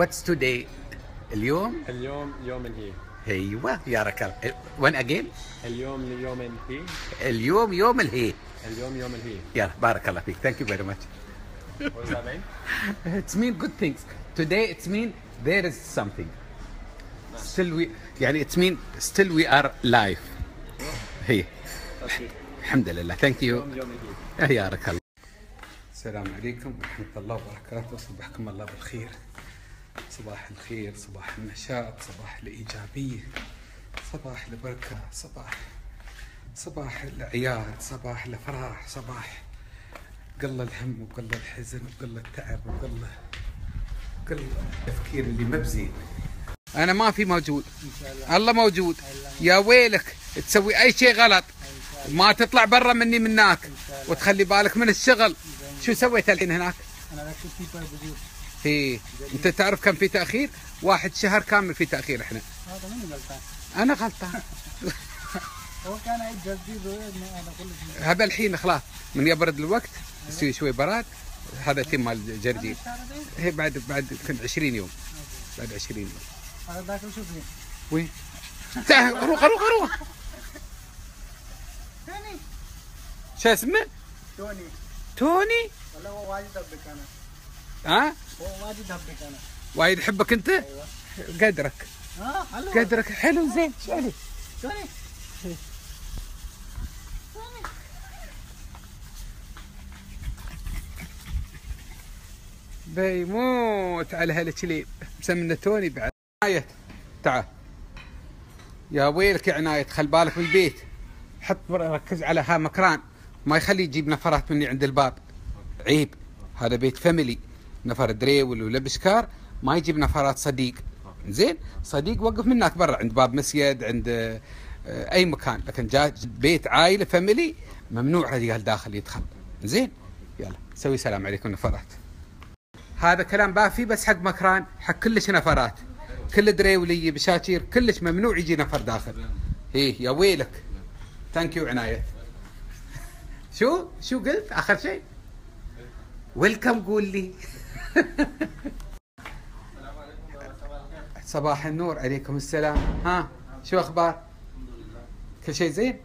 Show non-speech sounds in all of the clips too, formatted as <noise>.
What's today? اليوم؟ اليوم يوم هي أيوه يا ركال وين اجين اليوم يوم هي اليوم يوم الهي. اليوم يوم الهي. يلا بارك الله فيك. ثانك يو فيري ماتش What does that mean? <laughs> It's mean good things. Today it's mean there is something. Still we يعني it's mean still we are live. هي الحمد لله ثانك يو يا رك الله السلام عليكم ورحمة الله وبركاته. صبحكم الله بالخير. صباح الخير صباح النشاط صباح الإيجابية صباح البركة صباح صباح الأعياد صباح الأفراح صباح قل الهم وقل الحزن وقل التعب وقل قل التفكير اللي ما بزين. أنا ما في موجود. الله. موجود. يا ويلك تسوي أي شيء غلط. ما تطلع برا مني منك وتخلي بالك من الشغل. شو سويت الحين هناك؟ أنا ركبت إيه انت تعرف كم في تأخير؟ واحد شهر كامل في تأخير إحنا. هذا من غلطان أنا غلطان. <laughs> هو كان شيء هذا الحين خلاص من يبرد الوقت يصير شوي براد. هذا تيم مال جرجير الشهر ده هي بعد بعد كنت 20 يوم. بعد 20 يوم. هذا ذاك فيه وين؟ روح روح روح. ثاني شو اسمه؟ توني. توني؟ والله هو واجد يحبك أنا. ها؟ هو واجد يحبك أنا. وايد يحبك أنت؟ أيوه. قدرك. هلا قدرك. حلو زين. شو عليك؟ توني بيموت على هالكليب مسمينه توني بعد. عناية. تعال يا ويلك يا عناية خل بالك من البيت. حط ركز على ها مكران. ما يخلي يجيب نفرات مني عند الباب. عيب. هذا بيت family نفر دريول ولا بشكار ما يجيب نفرات صديق. زين؟ صديق وقف منك برا عند باب مسيد عند آه، أي مكان. لكن جاء بيت عائلة family ممنوع رجال داخل يدخل. زين؟ يلا سوي سلام عليكم نفرات هذا كلام بافي بس حق مكران حق كلش نفرات. كل دريولية بشاكير كلش ممنوع يجي نفر داخل. إيه يا ويلك. ثانك يو عناية. <laughs> شو؟ شو قلت؟ آخر شيء. ويلكم قول لي. <laughs> صباح النور عليكم السلام ها شو أخبار كل شيء زين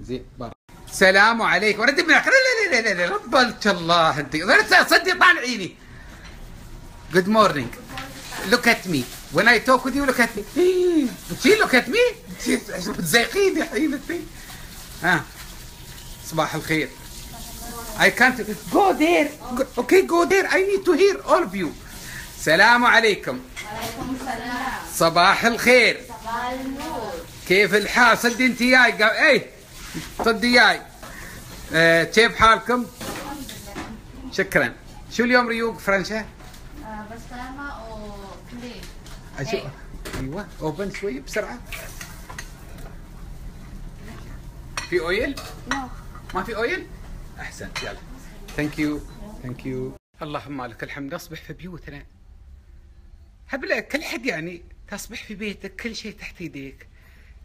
زين بارك السلام عليكم رد ابنك لا لا لا لا لا ربلك الله أنت صدق طالعيني Good morning. Look at me. When I talk with you, look at me. <gasps> She look at me. <laughs> بتزيقين يا حبيبتي. ها صباح الخير. I can't go there. Okay, go there. I need to hear all of you. السلام عليكم. عليكم السلام صباح الخير. صباح النور كيف الحال؟ صدق انت جاي اي صدق جاي. آه، كيف حالكم؟ شكرا. شو اليوم ريوق فرنشا؟ وكليم أشوف إيه. أيوه اوبن شوي بسرعة في اويل؟ ما في اويل؟ أحسن يلا. thank you thank you اللهم لك الحمد. أصبح في بيوتنا. هبلا كل حد يعني تصبح في بيتك كل شيء تحت يديك.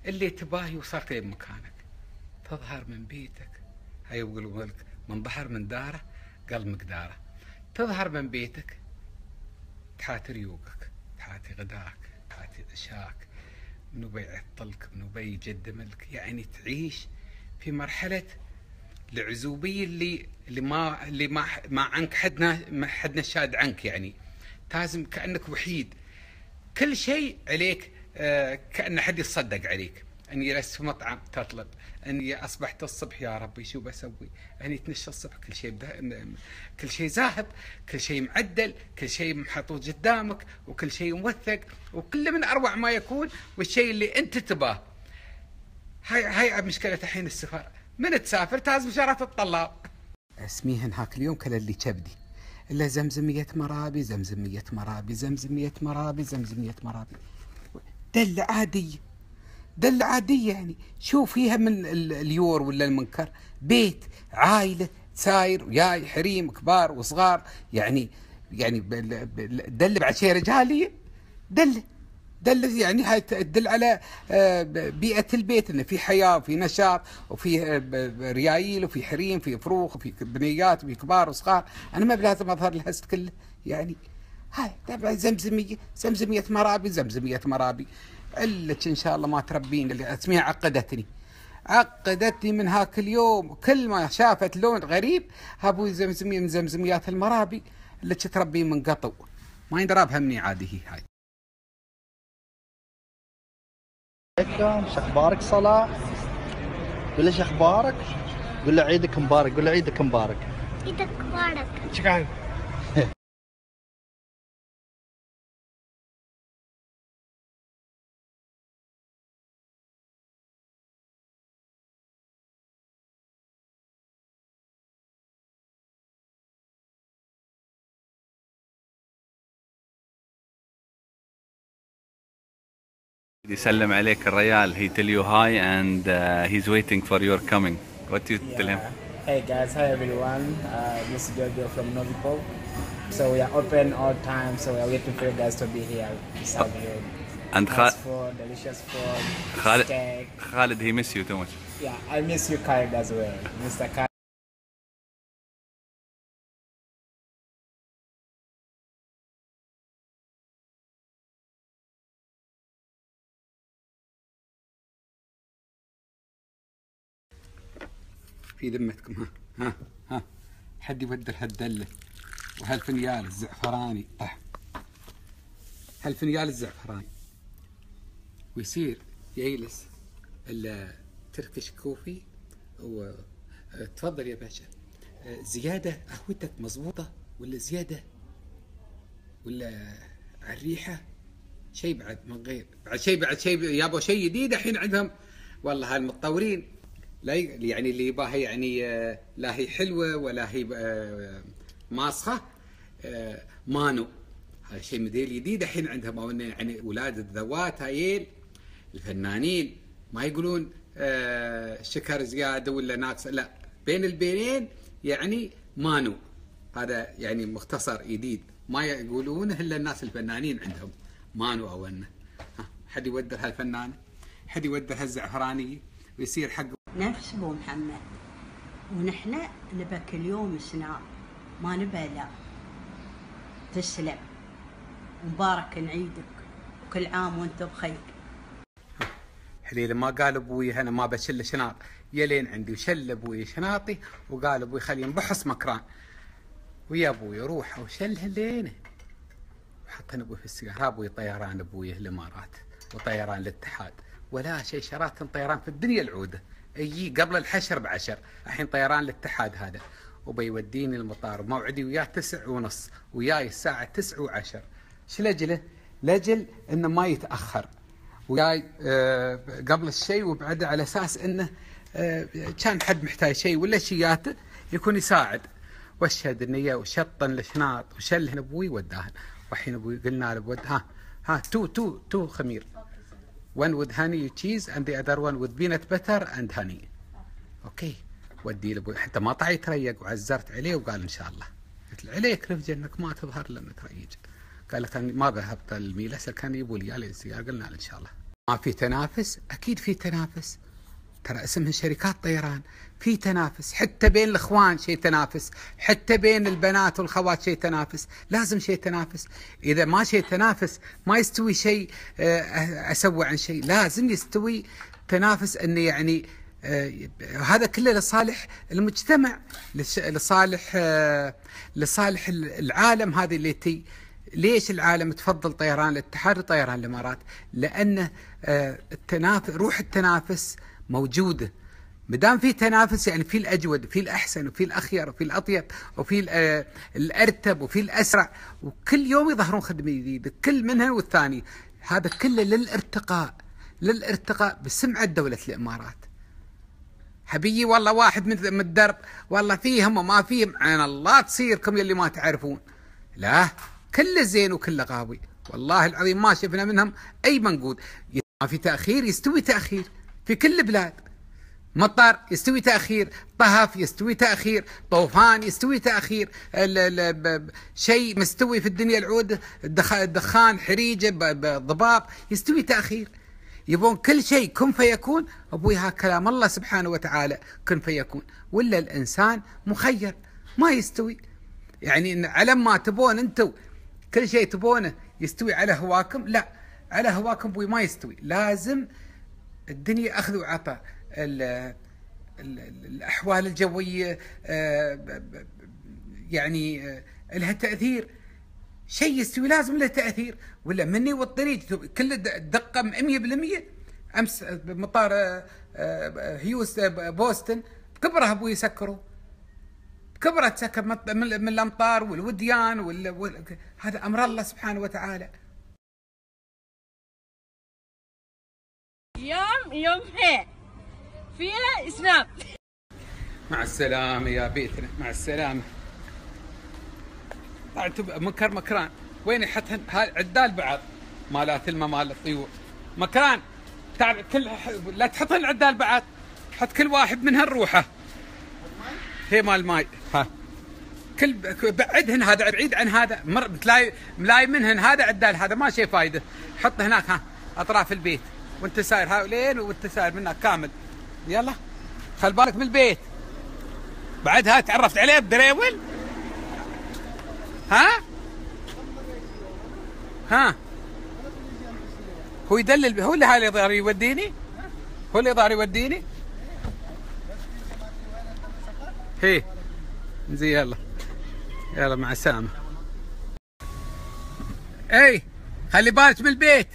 اللي تباه يوصلك لمكانك تظهر من بيتك. هاي يقولوا لك من ظهر من داره قل مقداره. تظهر من بيتك. تحاتي ريوقك. تحاتي غداك. تحاتي عشاك. منو بيعطلك منو بيقدم لك يعني تعيش في مرحلة العزوبية اللي اللي ما اللي ما ما عنك حدنا ما حدنا شاد عنك يعني. لازم كأنك وحيد. كل شيء عليك آه، كأن حد يتصدق عليك. أني جلست في مطعم تطلب. أني أصبحت الصبح يا ربي شو بسوي؟ أني تنشى الصبح كل شيء كل شيء ذاهب كل شيء معدل كل شيء محطوط قدامك وكل شيء موثق وكله من أروع ما يكون والشيء اللي أنت تباه. هاي هاي مشكلة الحين السفر. من تسافر تازم شرف الطلاب اسميهن هاك اليوم كل اللي كبدي الا زمزمية مرابي زمزمية مرابي زمزمية مرابي زمزمية مرابي. دلة عادية دلة عادية يعني. شو فيها من ال- اليور ولا المنكر. بيت عائلة ساير وياي حريم كبار وصغار. يعني يعني بال- بال- دلة بعد دلة دل يعني تدل على آه، بيئة البيت إنه في حياة وفي نشاط وفي آه، ريايل وفي حريم في فروخ وفي بنيات وفي كبار وصغار. أنا ما بلازم اظهر الهست كله. يعني هاي طبعا زمزميه زمزمية مرابي زمزمية مرابي. علك إن شاء الله ما تربين اللي أسميها عقدتني. عقدتني من هاك اليوم. كل ما شافت لون غريب أبوي زمزميه من زمزميات المرابي اللي تربين من قطو. ما يندرى بهمني عادي هي هاي. عليكم شو أخبارك صلاح؟ قول له شو أخبارك؟ قول له عيدك مبارك قول له عيدك مبارك عيدك مبارك شكرا يسلم عليك الريال he tell you hi and uh, he's waiting for your coming what do you tell him Hey guys, hi everyone. Uh, this is Jojo from Novipol. So we are open all time. So we are waiting for you guys to be here. to serve you. and Nice Kha- food, delicious food, Khalid cake. Khalid he miss you too much Yeah, I miss you, Khalid, as well, Mr. Khalid. في ذمتكم. ها ها ها. حد يبدل هالدله وهالفنيال الزعفراني. طح هالفنيال الزعفراني. ويصير يجلس التركش كوفي و آه، تفضل يا باشا. آه، زيادة قهوتك مضبوطه ولا زيادة؟ ولا على الريحة؟ شيء بعد من غير. بعد شيء بعد شيء يابا شيء جديد الحين عندهم. والله هالمتطورين. لا يعني اللي يباها يعني آه، لا هي حلوة ولا هي آه، ماسخة آه، مانو. هذا شيء موديل جديد الحين عندهم يعني أولاد الذوات هايل الفنانين. ما يقولون سكر زيادة ولا ناقص لا. بين البينين يعني مانو. هذا يعني مختصر جديد. ما يقولونه إلا الناس الفنانين عندهم. مانو أو إنه. حد يودر هالفنانه حد يودر هالزعفراني؟ ويصير حق نفس ابو محمد. ونحن نبى كل يوم سناب ما نبى لا. تسلم. مبارك نعيدك. وكل عام وانت بخير. حليل ما قال أبوي أنا ما بشل شناط يلين عندي وشل أبوي شناطي وقال أبوي خلي ينبحص مكران. ويا أبوي روح وشلها لينه وحطن أبوي في السيارة أبوي طيران أبوي الامارات وطيران الاتحاد ولا شيء شرات طيران في الدنيا العودة. يجي قبل الحشر بعشر. الحين طيران الاتحاد هذا. وبيوديني المطار موعدي وياه تسع ونص وياي الساعة تسع وعشر. شو لجلة؟ لجل إنه ما يتأخر. وياي آه، قبل الشيء وبعده على أساس إنه آه، كان حد محتاج شيء ولا شياته يكون يساعد. وشهد النية وشطن الشناط وشلهن أبوي وداهن. والحين أبوي قلنا له بود ها ها تو تو تو خمير. One with honey cheese and the other one with peanut butter and honey. أوكي ودي له أبوي حتى ما طلع يتريق وعزرت عليه وقال إن شاء الله. قلت له عليك رفجه انك ما تظهر لما تريج قال لك ما ذهبت الميل. هسه كان يبوا لي على السيارة قلنا إن شاء الله. ما في تنافس؟ أكيد في تنافس. ترى اسمها شركات طيران. في تنافس. حتى بين الإخوان شيء تنافس. حتى بين البنات والخوات شيء تنافس. لازم شيء تنافس. إذا ما شيء تنافس ما يستوي شيء آه، أسوي عن شيء. لازم يستوي تنافس إنه يعني آه، هذا كله لصالح المجتمع لصالح آه، لصالح العالم هذه اللي تي. ليش العالم تفضل طيران؟ الاتحاد وطيران الإمارات؟ لأن التنافس روح التنافس موجوده. ما دام في تنافس يعني في الأجود وفي الأحسن وفي الأخير وفي الأطيب وفي آه، الأرتب وفي الأسرع وكل يوم يظهرون خدمة جديدة كل منها والثاني. هذا كله للارتقاء للارتقاء بسمعة دولة الإمارات. حبيبي والله واحد من الدرب والله فيهم وما فيهم. عين الله تصيركم يلي ما تعرفون. لا كله زين وكله قاوي والله العظيم ما شفنا منهم أي منقود. ما في تأخير يستوي تأخير. في كل البلاد مطر يستوي تأخير طهف يستوي تأخير طوفان يستوي تأخير شيء مستوي في الدنيا العود الدخ- الدخان حريجة ضباب يستوي تأخير. يبون كل شيء كن فيكون أبوي ها كلام الله سبحانه وتعالى كن فيكون. ولا الإنسان مخير ما يستوي. يعني على ما تبون أنتم كل شيء تبونه يستوي على هواكم لا. على هواكم أبوي ما يستوي. لازم الدنيا اخذ وعطاء ال- ال- ال- الأحوال الجوية آه، يعني آه، لها تأثير. شيء يستوي لازم له تأثير. ولا مني والطريق كل د- دقة 100% أمس بمطار آه، هيوس بوسطن بكبره أبوي يسكروا. بكبره تسكر من الأمطار والوديان وال... وال... هذا أمر الله سبحانه وتعالى. يوم يوم هي. فيها سناب مع السلامة يا بيتنا مع السلامة. مكر مكران. وين يحطهن هاي عدال بعض. مالات الماء مال الطيور. مكران تعال كل لا تحطهن عدال بعض. حط كل واحد منهن روحه. هي مال ماي. ها. كل بعدهن هذا بعيد عن هذا. مر تلاقي ملاي منهن هذا عدال هذا ما شيء فايدة. حط هناك ها أطراف البيت. وانت ساير هاولين وانت ساير منك. كامل. يلا. خل بالك من البيت. بعدها تعرفت عليه بدريول. ها؟ ها؟ هو يدلل هو اللي هاي اللي يوديني؟ هو اللي ضاري يوديني؟ هي. زين يلا. يلا مع السلامة. إي خلي بالك من البيت.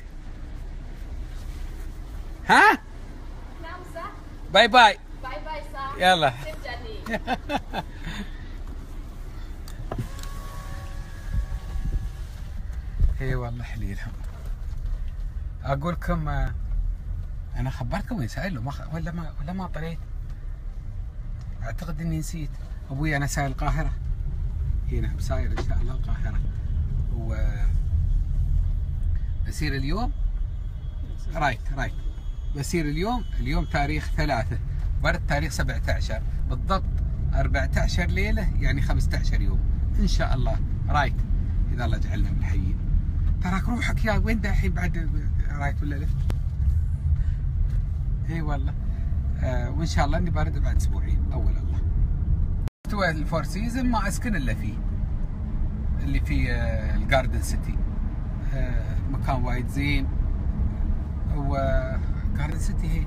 ها bye bye bye bye صح يلا اي والله حليلهم أقول لكم آه، أنا خبرتكم وين؟ سائل له ما خ... ولا ما ولا ما طريت. أعتقد إني نسيت. أبوي أنا ساير القاهرة. إي نعم ساير إن شاء الله القاهرة. و بسير اليوم؟ right right بسير اليوم اليوم تاريخ ثلاثة. برد تاريخ 17 بالضبط 14 ليلة يعني 15 يوم. إن شاء الله. right. إذا الله جعلنا من الحيين تراك روحك يا وين دحين بعد؟ right ولا left؟ إي والله. آه وإن شاء الله إني بارد بعد أسبوعين. أول الله. مستوى ال Four Season ما أسكن إلا فيه. اللي في آه ال Garden City آه مكان وايد زين. و Garden City هي.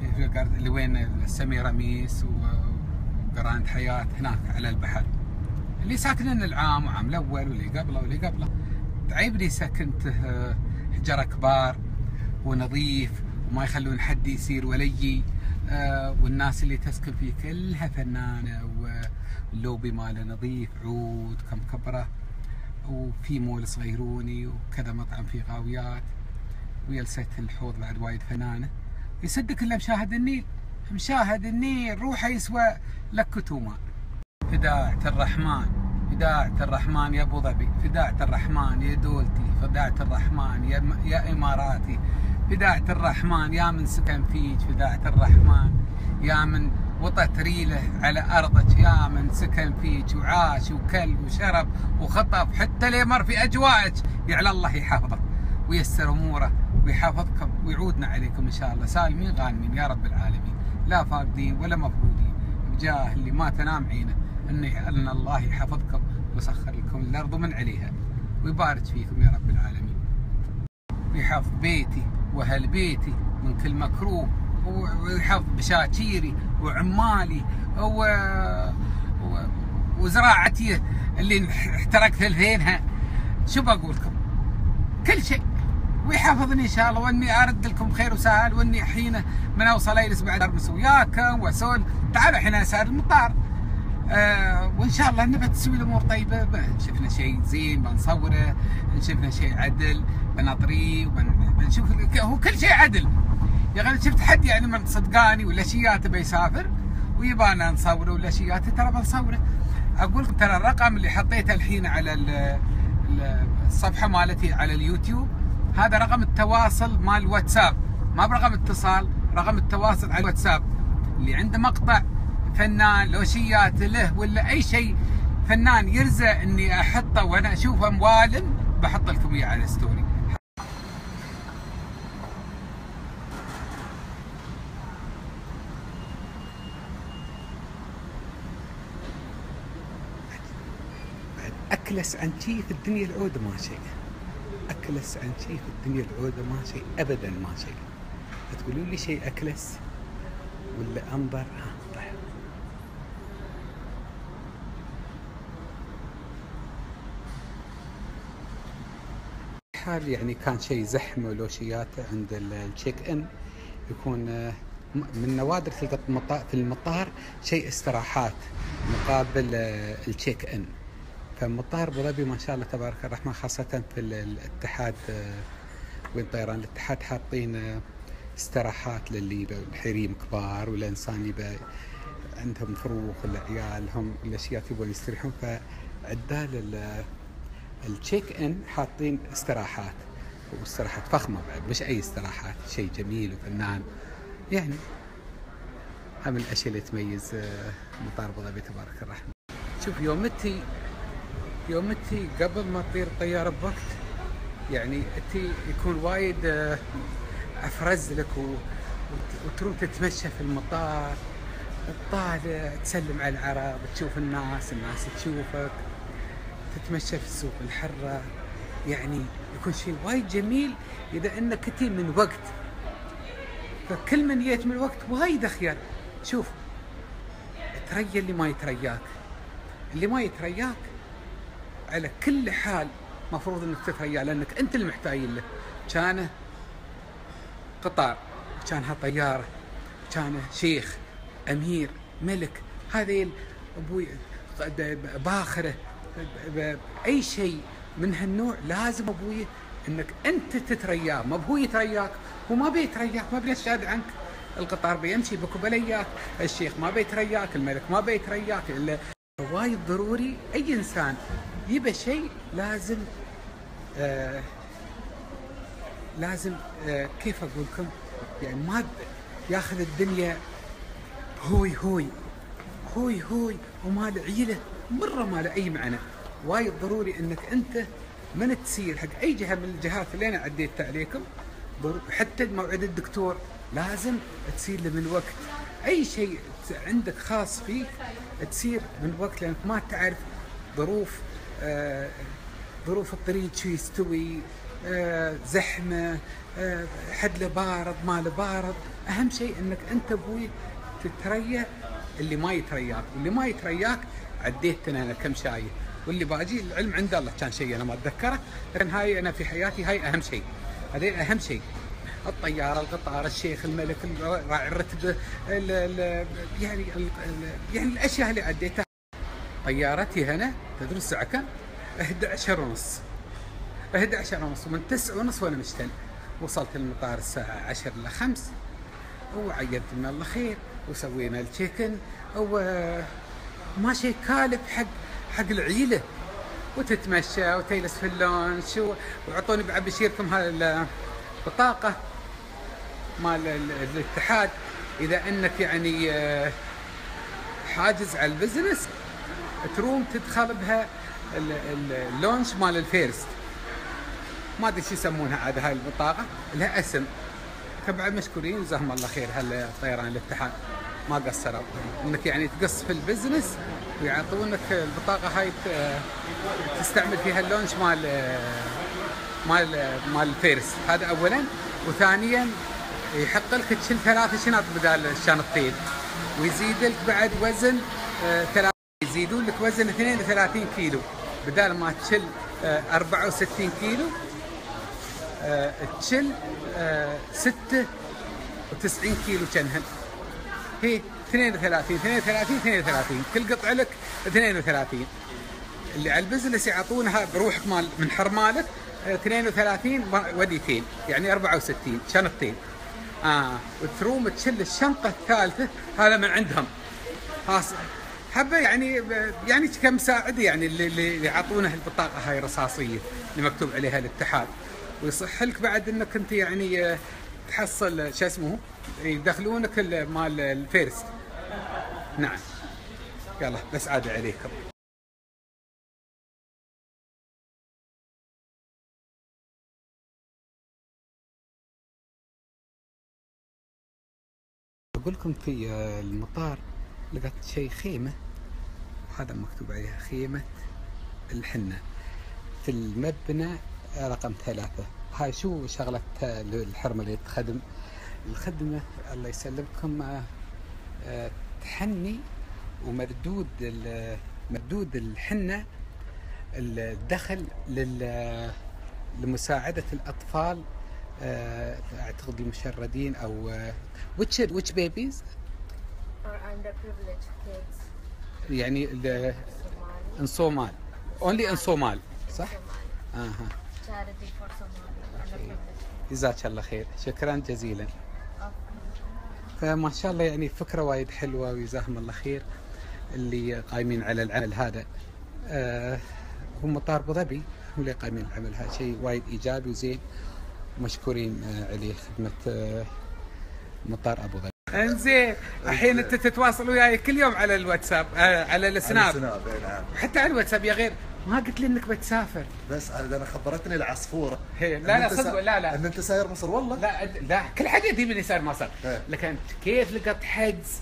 في ال Garden اللي وين السميراميس و Grand Hyatt هناك على البحر. اللي ساكنين العام وعام الأول واللي قبله واللي قبله. تعيبني سكنته آه، حجرة كبار ونظيف وما يخلون حد يصير ولي. آه، والناس اللي تسكن فيه كلها فنانة واللوبي ماله نظيف عود كم كبرة. وفي مول صغيروني وكذا مطعم فيه غاويات. وجلسة الحوض بعد وايد فنانة. يصدق إلا مشاهد النيل. مشاهد النيل روحه يسوى لك كتومان فداعة الرحمن فداعة الرحمن يا أبو ظبي. فداعة الرحمن يا دولتي. فداعة الرحمن يا يا إماراتي. فداعة الرحمن يا من سكن فيك. فداعة الرحمن يا من وطت ريلة على أرضك. يا من سكن فيك وعاش وكل وشرب وخطف حتى ليمر في اجوائك يعلى الله يحفظك. ويسر اموره ويحافظكم ويعودنا عليكم إن شاء الله. سالمين غانمين. يا رب العالمين. لا فاقدين ولا مفقودين. بجاه اللي ما تنام عينه. ان ان الله يحفظكم ويسخر لكم الأرض من عليها. ويبارك فيكم يا رب العالمين. ويحفظ بيتي وأهل بيتي من كل مكروه. ويحفظ بشاكيري وعمالي و... و... وزراعتي اللي احترقت لفينها شو بقول لكم كل شيء. ويحفظني إن شاء الله وإني أرد لكم خير وسهل وإني حين من اوصل اجلس بعد ارمس وياكم وأسول. تعالوا حين اسار المطار. آه وإن شاء الله نبى تسوي الأمور طيبة. شفنا شيء زين بنصوره شفنا شيء عدل بنطريه بنشوف هو كل شيء عدل. يا أخي شفت حد يعني من صدقاني ولا شياته بيسافر ويبانا نصوره ولا شياته ترى بنصوره. أقول ترى الرقم اللي حطيته الحين على ال- ال- الصفحة مالتي على اليوتيوب هذا رقم التواصل مال الواتساب ما برقم اتصال رقم التواصل على الواتساب. اللي عنده مقطع فنان لو شيات له ولا أي شيء فنان يرزى إني أحطه وأنا أشوفه موالم بحط لكم اياه على الستوري أكلس عن شي في الدنيا العوده ما شيء أكلس عن شي في الدنيا العودة ما شيء ابدا ما شيء. تقولوا لي شيء أكلس ولا انبر ها طيب. حال يعني كان شيء زحمة ولو شيات عند ال- التشيك ان يكون آه، من نوادر في المطار شيء استراحات مقابل آه، التشيك ان فمطار ابو ظبي ما شاء الله تبارك الرحمن خاصة في ال- الاتحاد آه، وين طيران الاتحاد حاطين آه، استراحات للي الحريم كبار ولا انسان يبى عندهم فروخ ولا عيالهم الأشياء يبغون يستريحون. فعدال ال- التشيك ان حاطين استراحات واستراحات فخمة بعد مش أي استراحات شيء جميل وفنان. يعني هم من الأشياء اللي تميز آه، مطار ابو ظبي تبارك الرحمن. شوف يوم تي يوم تي قبل ما تطير الطياره بوقت يعني تي يكون وايد آه، أفرز لك وتروح تتمشى في المطار تطالع تسلم على العرب تشوف الناس الناس تشوفك تتمشى في السوق الحرة. يعني يكون شيء وايد جميل إذا أنك تي من وقت. فكل من جيت من وقت وايد أخير شوف تريا اللي ما يترياك. اللي ما يترياك على كل حال مفروض إنك تترياه لأنك أنت اللي محتاج له. كان قطار كانها طياره كان شيخ أمير ملك هذه أبوي باخرة أي شيء من هالنوع لازم أبوي إنك أنت تترياه. ما هو يترياك هو ما بيترياك ما بيشهد عنك. القطار بيمشي بك وبلياك الشيخ ما بيترياك الملك ما بيترياك إلا وايد ضروري أي إنسان يبى شيء لازم آه لازم آه كيف أقول لكم؟ يعني ما ياخذ الدنيا هوي هوي هوي هوي وما له عيلة مرة ما له أي معنى. وايد ضروري إنك أنت من تسير حق أي جهة من الجهات اللي أنا عديت عليكم. حتى موعد الدكتور. لازم تسير له من وقت. أي شيء عندك خاص فيك تسير من وقت لأنك ما تعرف ظروف ظروف الطريق شو يستوي آه زحمة آه حد له ما له أهم شيء إنك أنت أبوي تتريا اللي ما يترياك واللي ما يترياك عديت أنا كم شايف واللي باجي العلم عند الله كان شيء أنا ما أتذكره. لكن هاي أنا في حياتي هاي أهم شيء. هذه أهم شيء. الطيارة القطار الشيخ الملك راعي الرتبه ال- ال- يعني يعني الأشياء اللي عديتها. طيارتي هنا تدري الساعة كم؟ 11 ونص. 11 ونص. ومن 9 ونص وأنا مشتل وصلت المطار الساعة 10 الا 5 وعيدت من الله خير. وسوينا التشيكن وما شيء كالب حق حق العيلة. وتتمشى وتجلس في اللونش وعطوني بعد بشيركم هاي البطاقة مال ال- الاتحاد. إذا إنك يعني آه، حاجز على ال business تروم تدخل بها ال- ال- ال lounge مال ال first. ما أدري شو يسمونها عاد هاي البطاقة. لها اسم. طبعا مشكورين جزاهم الله خير. هل طيران الاتحاد؟ ما قصروا. إنك يعني تقص في البزنس ويعطونك البطاقة هاي تستعمل فيها اللونش مال مال مال الفيرس هذا اولا. وثانيا يحق لك تشيل ثلاث شنط بدال الشنطتين ويزيد لك بعد وزن آه، ثلاث يزيدون لك وزن 32 كيلو. بدال ما تشيل آه، 64 كيلو آه، تشيل آه، 96 كيلو كانها هي 32 32 32 كل قطعة لك 32 اللي على البزنس يعطونها بروحك مال من حرمالك آه، 32 وديتين يعني 64 شنطتين. آه وتروم تشل الشنطة الثالثة هذا من عندهم. حبة يعني يعني كمساعده يعني اللي اللي يعطونه البطاقه هاي الرصاصية اللي مكتوب عليها الاتحاد. ويصح لك بعد إنك أنت يعني آه، تحصل شو اسمه يدخلونك ال- مال ال first. نعم. يلا بس عاد عليكم. أقول لكم في آه، المطار لقيت شيء خيمة. هذا مكتوب عليها خيمة الحنة. المبنى رقم ثلاثة. هاي شو شغلة الحرمة اللي تخدم؟ الخدمة الله يسلمكم آه، تحني ومردود مردود الحنة الدخل لمساعدة الأطفال آه، أعتقد المشردين which which babies Or underprivileged kids. يعني ان صومال only ان صومال صح؟ أها Charity for Somali. Underprivileged. جزاك الله خير. شكرا جزيلا. فما شاء الله يعني فكرة وايد حلوة وجزاهم الله خير اللي قايمين على العمل هذا. آه هم مطار ابو ظبي هم اللي قايمين على العمل هذا. شيء وايد إيجابي وزين. مشكورين آه عليه خدمة آه مطار أبو ظبي. انزين الحين انت تتواصل وياي كل يوم على الواتساب آه على السناب. سناب إي نعم. حتى على الواتساب يا غير. ما قلت لي انك بتسافر. بس أنا خبرتني العصفورة. لا لا صدق لا لا. إن أنت ساير مصر والله. لا لا كل حد يدري من ساير مصر. إيه. لكن كيف لقط حجز؟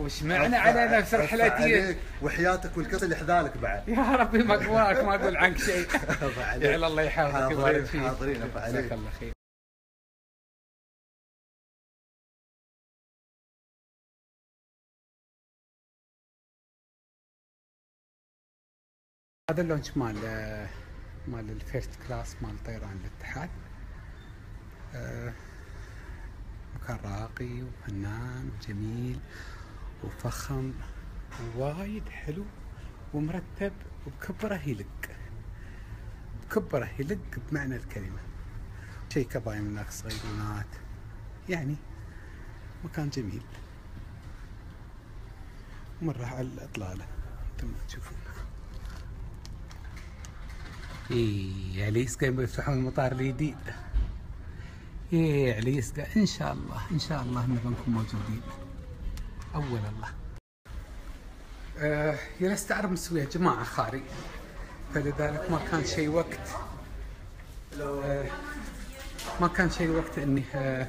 وش معنى على نفس رحلتي وحياتك والكسر اللي حذالك بعد. يا ربي ما اقواك ما أقول عنك شيء. <laughs> يا الله يحفظك ويبارك فيك. حاضرين الله خير. هذا ال lounge مال مال ال first class مال طيران الاتحاد. مكان راقي وفنان وجميل وفخم ووايد حلو ومرتب وبكبره يلق. بكبره يلق بمعنى الكلمة. شيء كبايم هناك صغيرونات يعني مكان جميل. مرة على الإطلالة. مثل ما تشوفون. إيه عليسكا يبغى يفتحون المطار الجديد إيه عليسكا إن شاء الله إن شاء الله ان بنكون موجودين. أول الله. آه جلست اعرف مسويها جماعة خاري. فلذلك ما كان شيء وقت. آه ما كان شيء وقت إني آه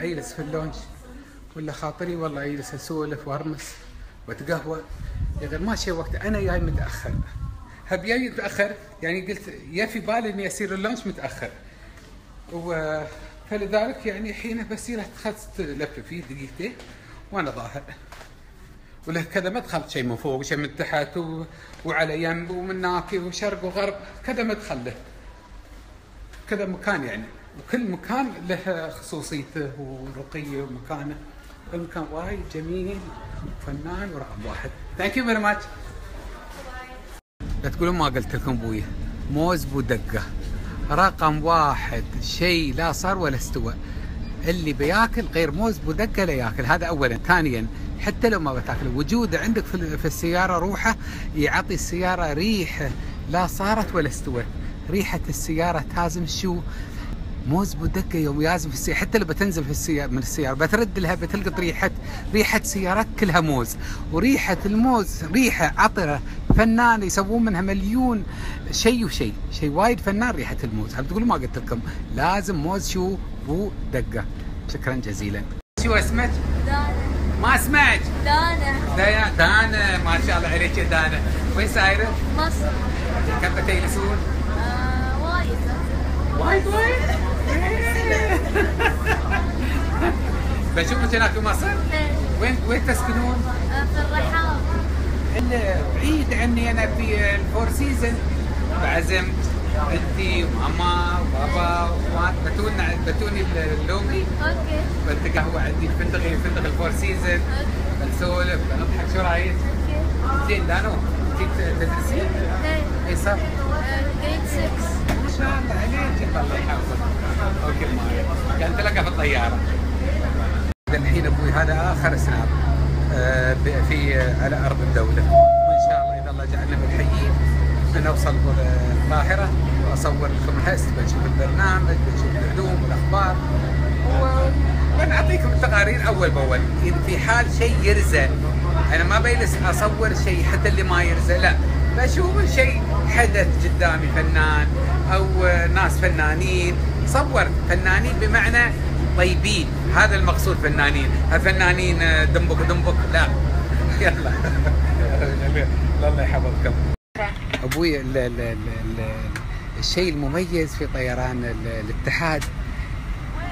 أجلس في اللونج. ولا خاطري والله أجلس أسولف وأرمس وأتقهوى. يا غير ما شيء وقت أنا جاي متأخر. هب جاي متاخر يعني قلت يا في بالي اني اسير اللونش متأخر. و فلذلك يعني حين بسير اخذت لفه فيه دقيقتين وأنا ظاهر. وله كذا ما دخلت شيء من فوق شيء من تحت و... وعلى ينب ومن ناكي وشرق وغرب. كذا مدخل له كذا مكان يعني. وكل مكان له خصوصيته ورقيه ومكانه. المكان وايد جميل. وفنان ورقم واحد. thank you very much تقولون ما قلت لكم بويه موز بودقه رقم واحد. شيء لا صار ولا استوى. اللي بياكل غير موز بودقه لا ياكل. هذا اولا. ثانيا حتى لو ما بتاكله وجوده عندك في في السيارة روحه يعطي السيارة ريحة. لا صارت ولا استوت ريحة السيارة تازم شو؟ موز بودقه يوم يازم في السيارة حتى لو بتنزل في السيارة من السيارة بترد لها بتلقط ريحة ريحة سيارات كلها موز. وريحة الموز ريحة عطرة فنان يسوون منها مليون شيء وشيء شيء وايد فنان ريحة الموز. هل تقولوا ما قلت لكم؟ لازم موز شو؟ بودقة شكرا جزيلا. شو اسمك؟ دانا. ما سمعت دانا. دانا دانا. ما شاء الله عليك دانا. وين سايرة؟ مصر. كم تجلسون؟ آه وايد. وايد وايد. بشوفك هناك في مصر؟ إيه، وين وين تسكنون؟ آه، في الرحاب. بعيد عني أنا في ال Four Season فعزمت أنتي وماما وبابا وأخوات. بتون بتوني اللومي okay. بنتقهوى عندي في فندق ال Four Season بنسولف بنضحك. شو رأيك؟ okay. زين دانو انت تدرسين؟ اي صف؟ grade 6 ما شاء الله عليك. الله يحفظك. أوكي. ما كان تلقى في الطيارة. الحين أبوي هذا آخر سناب آه، في على أرض الدولة. وإن شاء الله إذا الله جعلنا بالحيين بنوصل القاهره وأصور لكم الهست. بنشوف البرنامج بنشوف العلوم والأخبار. و- ونعطيكم التقارير أول بأول. في حال شيء يرزق أنا ما بجلس أصور شيء حتى اللي ما يرزق لا. بشوف شيء حدث قدامي فنان أو ناس فنانين صورت فنانين بمعنى طيبين. هذا المقصود فنانين. فنانين دمبك دمبك لا. <laughs> يلا. الله يحفظكم. أبوي ال ال ال ال الشيء المميز في طيران ال- الاتحاد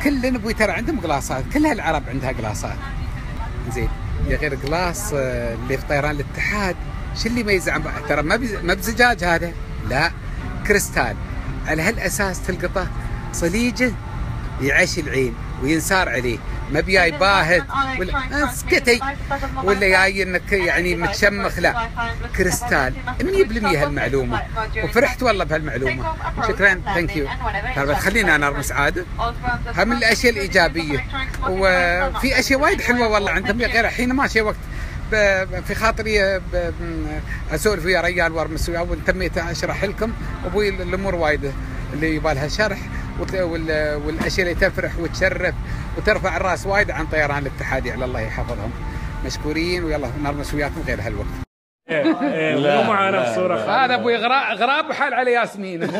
كل نبوي ترى عندهم قلاصات كل هالعرب عندها قلاصات زين. يا غير قلاص آه، اللي في طيران الاتحاد شو اللي يميز عن بعض؟ ترى ما ما بزجاج هذا؟ لا. كريستال. على هالأساس تلقطه صليجة يعيش العين وينسار عليه. ما بياي باهت ولا آه، اسكتي ولا جاي إنك يعني متشمخ لا كريستال. 100% هالمعلومة. وفرحت والله بهالمعلومة. شكرا. ثانك يو تخليني أنا ارمس عاده هم الأشياء الإيجابية. وفي أشياء وايد حلوة والله عندهم. غير الحين ماشي وقت. ب- في خاطري أسولف ويا ريال وأرمس وياه وتميت أشرح لكم. أبوي الأمور وايد اللي يبغى لها شرح والأشياء اللي تفرح وتشرف وترفع الرأس وايد عن طيران الاتحادي. على الله يحفظهم. مشكورين ويلا نرمس وياكم غير هالوقت. مو معانا بصورة هذا أبوي غراب غراب وحال على ياسمين. <laughs>